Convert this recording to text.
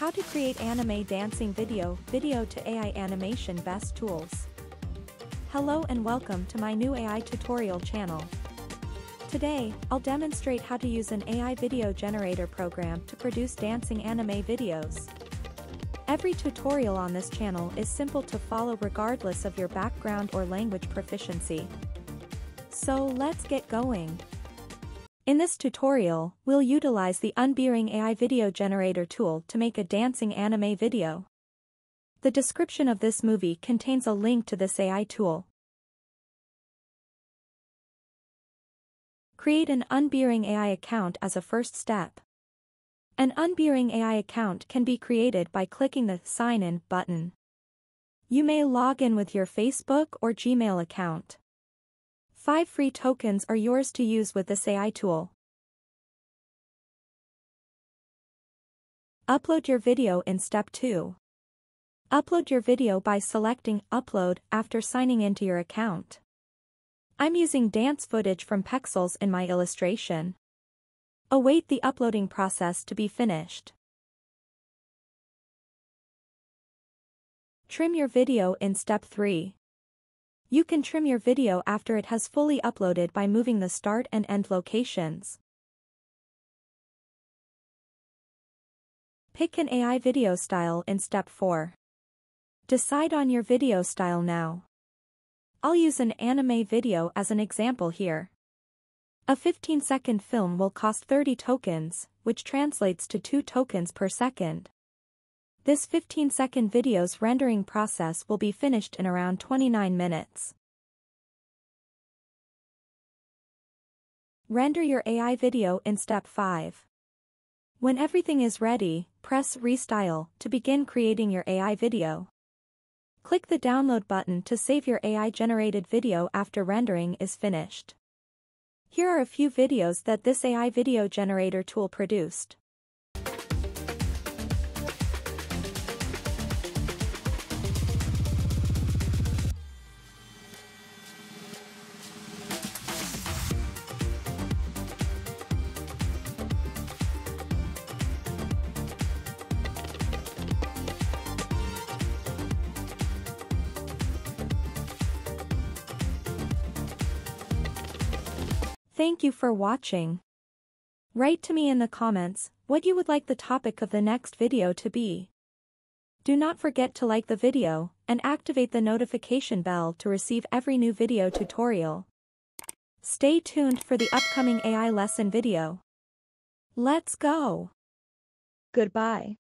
How to create anime dancing video, video to AI animation best tools. Hello and welcome to my new AI tutorial channel. Today, I'll demonstrate how to use an AI video generator program to produce dancing anime videos. Every tutorial on this channel is simple to follow regardless of your background or language proficiency. So let's get going. In this tutorial, we'll utilize the Unboring AI video generator tool to make a dancing anime video. The description of this movie contains a link to this AI tool. Create an Unboring AI account as a first step. An Unboring AI account can be created by clicking the Sign In button. You may log in with your Facebook or Gmail account. Five free tokens are yours to use with this AI tool. Upload your video in step 2. Upload your video by selecting Upload after signing into your account. I'm using dance footage from Pexels in my illustration. Await the uploading process to be finished. Trim your video in step 3. You can trim your video after it has fully uploaded by moving the start and end locations. Pick an AI video style in step 4. Decide on your video style now. I'll use an anime video as an example here. A 15-second film will cost 30 tokens, which translates to 2 tokens per second. This 15-second video's rendering process will be finished in around 29 minutes. Render your AI video in step 5. When everything is ready, press Restyle to begin creating your AI video. Click the download button to save your AI-generated video after rendering is finished. Here are a few videos that this AI video generator tool produced. Thank you for watching. Write to me in the comments what you would like the topic of the next video to be. Do not forget to like the video and activate the notification bell to receive every new video tutorial. Stay tuned for the upcoming AI lesson video. Let's go! Goodbye.